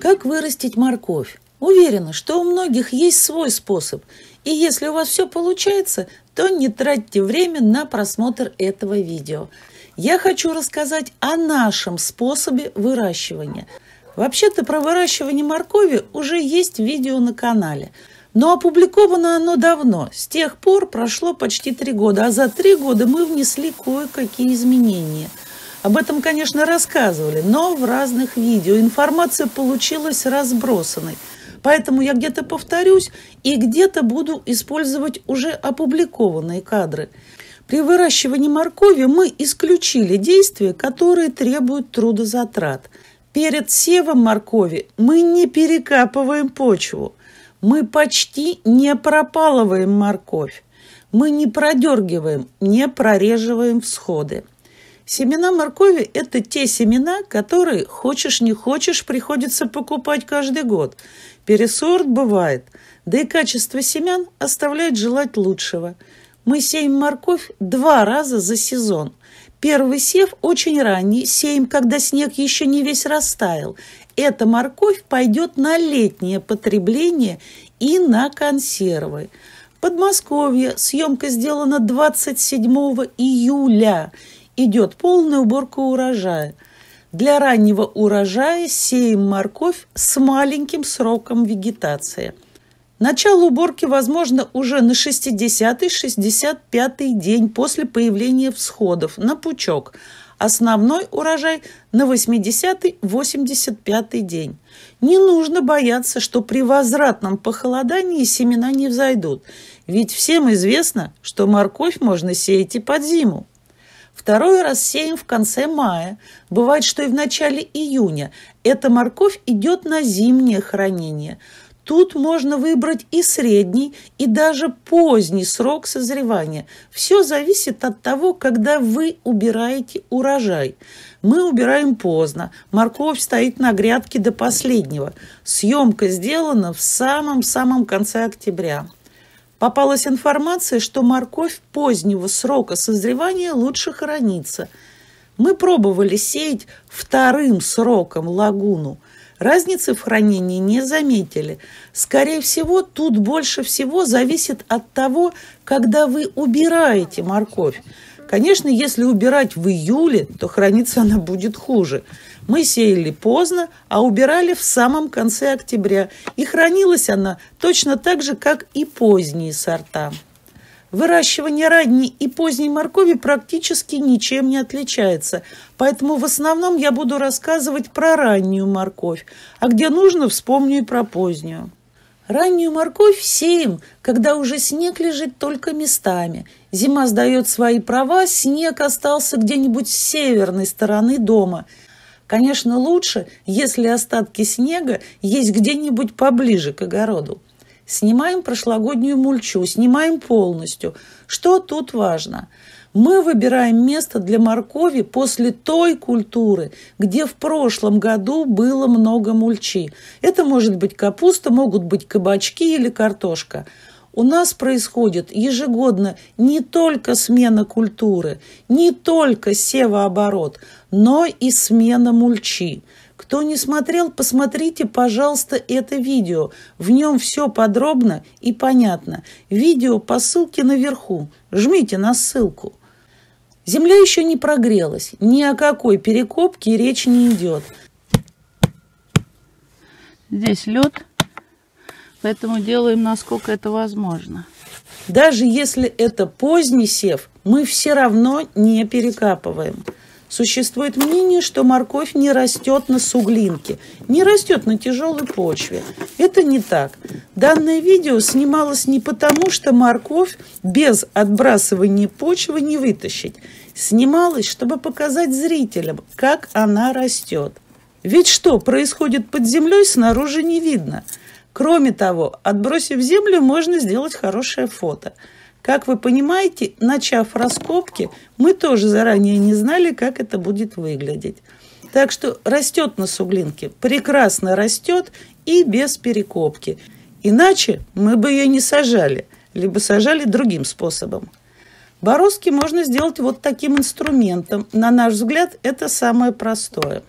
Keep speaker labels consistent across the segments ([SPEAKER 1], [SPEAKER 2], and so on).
[SPEAKER 1] Как вырастить морковь? Уверена, что у многих есть свой способ. И если у вас все получается, то не тратьте время на просмотр этого видео. Я хочу рассказать о нашем способе выращивания. Вообще-то про выращивание моркови уже есть видео на канале. Но опубликовано оно давно. С тех пор прошло почти три года, а за три года мы внесли кое-какие изменения – об этом, конечно, рассказывали, но в разных видео. Информация получилась разбросанной. Поэтому я где-то повторюсь и где-то буду использовать уже опубликованные кадры. При выращивании моркови мы исключили действия, которые требуют трудозатрат. Перед севом моркови мы не перекапываем почву. Мы почти не пропалываем морковь. Мы не продергиваем, не прореживаем всходы. Семена моркови – это те семена, которые, хочешь не хочешь, приходится покупать каждый год. Пересорт бывает, да и качество семян оставляет желать лучшего. Мы сеем морковь два раза за сезон. Первый сев очень ранний, сеем, когда снег еще не весь растаял. Эта морковь пойдет на летнее потребление и на консервы. Подмосковье. Съемка сделана 27 июля – идет полная уборка урожая. Для раннего урожая сеем морковь с маленьким сроком вегетации. Начало уборки возможно уже на 60-65 день после появления всходов на пучок. Основной урожай на 80-85 день. Не нужно бояться, что при возвратном похолодании семена не взойдут. Ведь всем известно, что морковь можно сеять и под зиму. Второй раз сеем в конце мая. Бывает, что и в начале июня. Эта морковь идет на зимнее хранение. Тут можно выбрать и средний, и даже поздний срок созревания. Все зависит от того, когда вы убираете урожай. Мы убираем поздно. Морковь стоит на грядке до последнего. Съемка сделана в самом-самом конце октября. Попалась информация, что морковь позднего срока созревания лучше хранится. Мы пробовали сеять вторым сроком лагуну. Разницы в хранении не заметили. Скорее всего, тут больше всего зависит от того, когда вы убираете морковь. Конечно, если убирать в июле, то храниться она будет хуже. Мы сеяли поздно, а убирали в самом конце октября. И хранилась она точно так же, как и поздние сорта. Выращивание ранней и поздней моркови практически ничем не отличается, поэтому в основном я буду рассказывать про раннюю морковь, а где нужно, вспомню и про позднюю. Раннюю морковь сеем, когда уже снег лежит только местами. Зима сдает свои права, снег остался где-нибудь с северной стороны дома. Конечно, лучше, если остатки снега есть где-нибудь поближе к огороду. Снимаем прошлогоднюю мульчу, снимаем полностью. Что тут важно – мы выбираем место для моркови после той культуры, где в прошлом году было много мульчи. Это может быть капуста, могут быть кабачки или картошка. У нас происходит ежегодно не только смена культуры, не только севооборот, но и смена мульчи. Кто не смотрел, посмотрите, пожалуйста, это видео. В нем все подробно и понятно. Видео по ссылке наверху. Жмите на ссылку. Земля еще не прогрелась, ни о какой перекопке речь не идет.
[SPEAKER 2] Здесь лед, поэтому делаем, насколько это возможно.
[SPEAKER 1] Даже если это поздний сев, мы все равно не перекапываем. Существует мнение, что морковь не растет на суглинке, не растет на тяжелой почве. Это не так. Данное видео снималось не потому, что морковь без отбрасывания почвы не вытащить. Снималось, чтобы показать зрителям, как она растет. Ведь что происходит под землей, снаружи не видно. Кроме того, отбросив землю, можно сделать хорошее фото – как вы понимаете, начав раскопки, мы тоже заранее не знали, как это будет выглядеть. Так что растет на суглинке, прекрасно растет и без перекопки. Иначе мы бы ее не сажали, либо сажали другим способом. Бороздки можно сделать вот таким инструментом. На наш взгляд, это самое простое.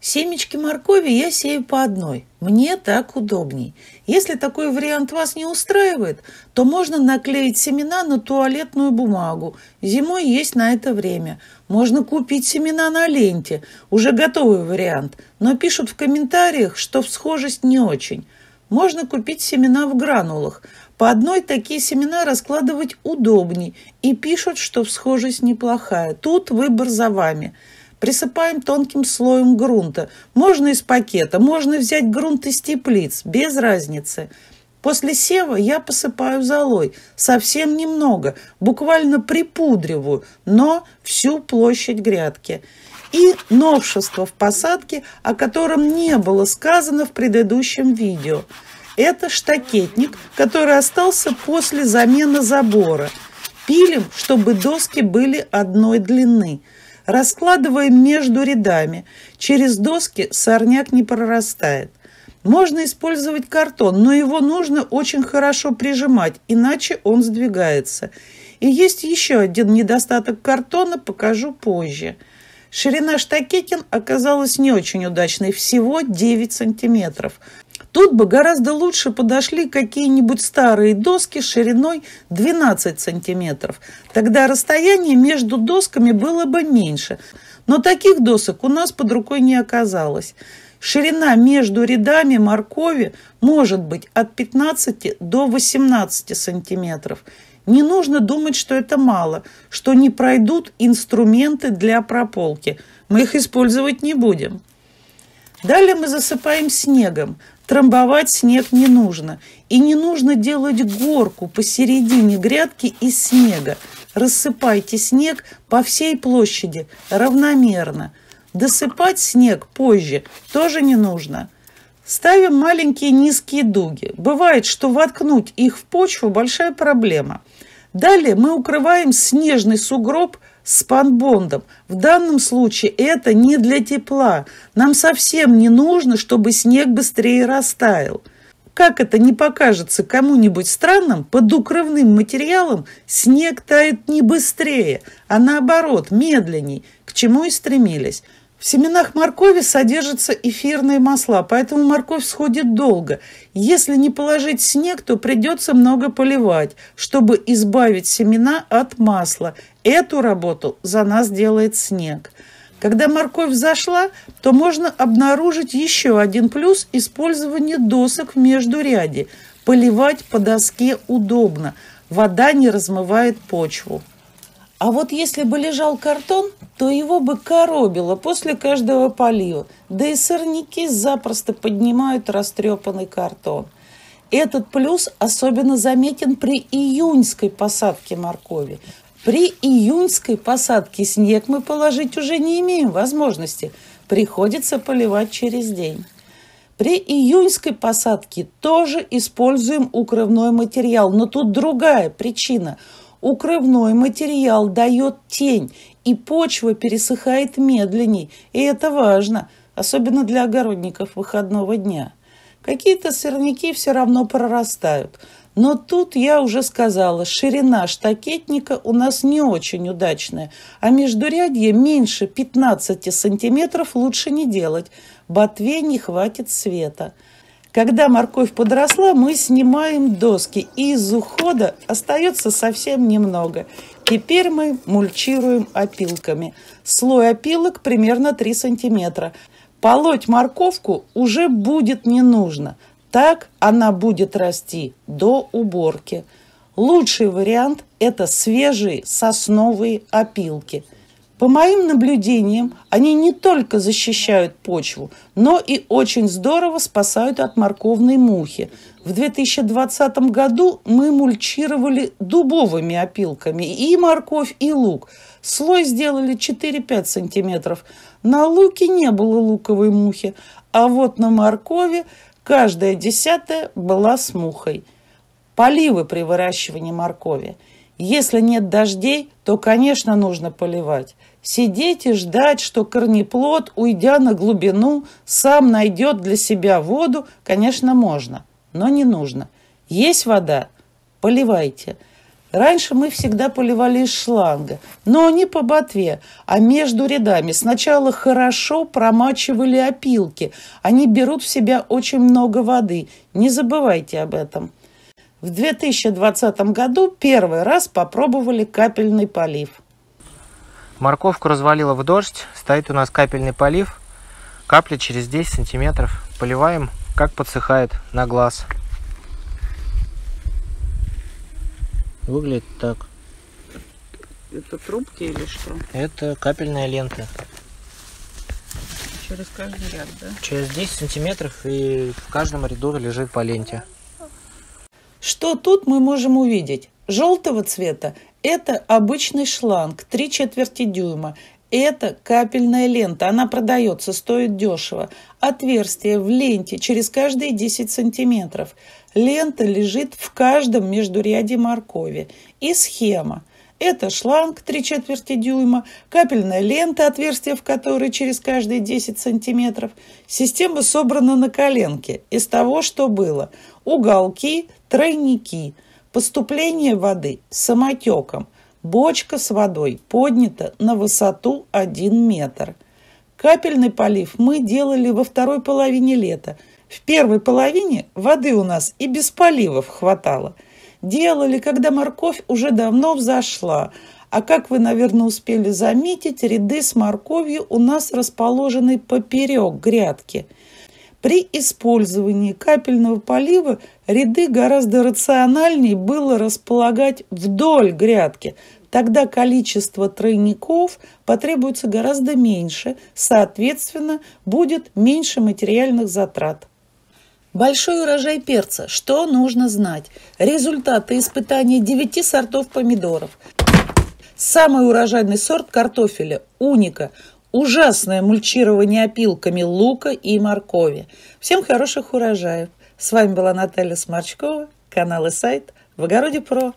[SPEAKER 1] Семечки моркови я сею по одной. Мне так удобней. Если такой вариант вас не устраивает, то можно наклеить семена на туалетную бумагу. Зимой есть на это время. Можно купить семена на ленте. Уже готовый вариант. Но пишут в комментариях, что всхожесть не очень. Можно купить семена в гранулах. По одной такие семена раскладывать удобней. И пишут, что всхожесть неплохая. Тут выбор за вами. Присыпаем тонким слоем грунта. Можно из пакета, можно взять грунт из теплиц, без разницы. После сева я посыпаю золой, совсем немного, буквально припудриваю, но всю площадь грядки. И новшество в посадке, о котором не было сказано в предыдущем видео. Это штакетник, который остался после замены забора. Пилим, чтобы доски были одной длины – Раскладываем между рядами. Через доски сорняк не прорастает. Можно использовать картон, но его нужно очень хорошо прижимать, иначе он сдвигается. И есть еще один недостаток картона, покажу позже. Ширина штакетин оказалась не очень удачной, всего 9 сантиметров. Тут бы гораздо лучше подошли какие-нибудь старые доски шириной 12 сантиметров. Тогда расстояние между досками было бы меньше. Но таких досок у нас под рукой не оказалось. Ширина между рядами моркови может быть от 15 до 18 сантиметров. Не нужно думать, что это мало, что не пройдут инструменты для прополки. Мы их использовать не будем. Далее мы засыпаем снегом. Трамбовать снег не нужно. И не нужно делать горку посередине грядки из снега. Рассыпайте снег по всей площади равномерно. Досыпать снег позже тоже не нужно. Ставим маленькие низкие дуги. Бывает, что воткнуть их в почву большая проблема. Далее мы укрываем снежный сугроб спанбондом. В данном случае это не для тепла. Нам совсем не нужно, чтобы снег быстрее растаял. Как это не покажется кому-нибудь странным, под укрывным материалом снег тает не быстрее, а наоборот, медленней, к чему и стремились. В семенах моркови содержатся эфирные масла, поэтому морковь сходит долго. Если не положить снег, то придется много поливать, чтобы избавить семена от масла. Эту работу за нас делает снег. Когда морковь зашла, то можно обнаружить еще один плюс использования досок в междуряде. Поливать по доске удобно. Вода не размывает почву. А вот если бы лежал картон, то его бы коробило после каждого полива. Да и сорняки запросто поднимают растрепанный картон. Этот плюс особенно заметен при июньской посадке моркови. При июньской посадке снег мы положить уже не имеем возможности. Приходится поливать через день. При июньской посадке тоже используем укрывной материал, но тут другая причина – Укрывной материал дает тень, и почва пересыхает медленней. И это важно, особенно для огородников выходного дня. Какие-то сорняки все равно прорастают. Но тут я уже сказала, ширина штакетника у нас не очень удачная, а междурядье меньше 15 сантиметров лучше не делать. Ботве не хватит света. Когда морковь подросла, мы снимаем доски, и из ухода остается совсем немного. Теперь мы мульчируем опилками. Слой опилок примерно 3 сантиметра. Полоть морковку уже будет не нужно. Так она будет расти до уборки. Лучший вариант – это свежие сосновые опилки – по моим наблюдениям, они не только защищают почву, но и очень здорово спасают от морковной мухи. В 2020 году мы мульчировали дубовыми опилками и морковь, и лук. Слой сделали 4-5 сантиметров. На луке не было луковой мухи, а вот на моркови каждая десятая была с мухой. Поливы при выращивании моркови – если нет дождей, то, конечно, нужно поливать. Сидеть и ждать, что корнеплод, уйдя на глубину, сам найдет для себя воду, конечно, можно, но не нужно. Есть вода – поливайте. Раньше мы всегда поливали из шланга, но не по ботве, а между рядами. Сначала хорошо промачивали опилки. Они берут в себя очень много воды. Не забывайте об этом. В 2020 году первый раз попробовали капельный полив.
[SPEAKER 3] Морковку развалило в дождь, стоит у нас капельный полив. Капли через 10 сантиметров. Поливаем, как подсыхает на глаз. Выглядит так.
[SPEAKER 2] Это трубки или что?
[SPEAKER 3] Это капельная лента.
[SPEAKER 2] Через каждый ряд, да?
[SPEAKER 3] Через 10 сантиметров и в каждом ряду лежит по ленте.
[SPEAKER 1] Что тут мы можем увидеть? Желтого цвета – это обычный шланг, 3 четверти дюйма. Это капельная лента, она продается, стоит дешево. Отверстие в ленте через каждые 10 сантиметров. Лента лежит в каждом междуряде моркови. И схема. Это шланг 3 четверти дюйма, капельная лента, отверстие в которой через каждые 10 сантиметров. Система собрана на коленке из того, что было. Уголки, тройники, поступление воды самотеком, Бочка с водой поднята на высоту 1 метр. Капельный полив мы делали во второй половине лета. В первой половине воды у нас и без поливов хватало. Делали, когда морковь уже давно взошла, а как вы, наверное, успели заметить, ряды с морковью у нас расположены поперек грядки. При использовании капельного полива ряды гораздо рациональнее было располагать вдоль грядки. Тогда количество тройников потребуется гораздо меньше, соответственно, будет меньше материальных затрат. Большой урожай перца. Что нужно знать? Результаты испытания 9 сортов помидоров. Самый урожайный сорт картофеля – уника – ужасное мульчирование опилками лука и моркови. Всем хороших урожаев. С вами была Наталья Сморчкова, канал и сайт «В огороде Про».